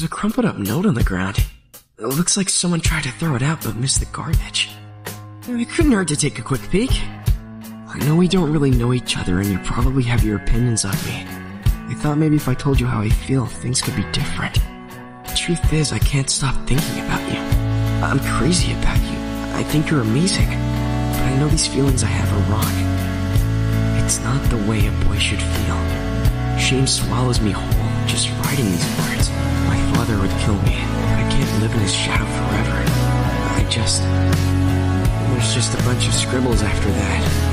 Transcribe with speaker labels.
Speaker 1: There's a crumpled up note on the ground. It looks like someone tried to throw it out but missed the garbage. It couldn't hurt to take a quick peek. I know we don't really know each other and you probably have your opinions on me. I thought maybe if I told you how I feel, things could be different. The truth is, I can't stop thinking about you. I'm crazy about you. I think you're amazing. But I know these feelings I have are wrong. It's not the way a boy should feel. Shame swallows me whole just writing these I live in his shadow forever. I just... There's just a bunch of scribbles after that.